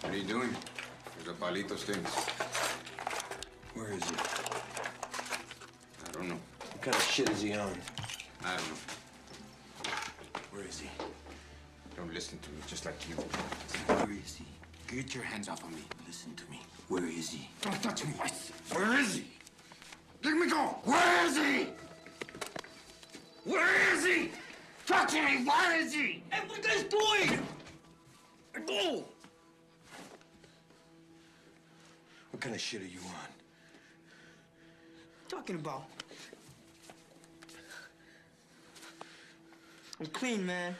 What are you doing? There's a Paulito stinks. Where is he? I don't know. What kind of shit is he on? I don't know. Where is he? Don't listen to me, just like you. Where is he? Get your hands off of me. Listen to me. Where is he? Don't touch me. Where is he? Let me go. Where is he? Where is he? Talk to me. Where is he? Hey, what are you guys doing? Go! What kind of shit are you on? talking about? I'm clean, man.